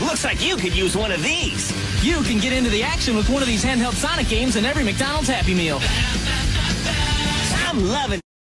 Looks like you could use one of these. You can get into the action with one of these handheld Sonic games in every McDonald's Happy Meal. I'm loving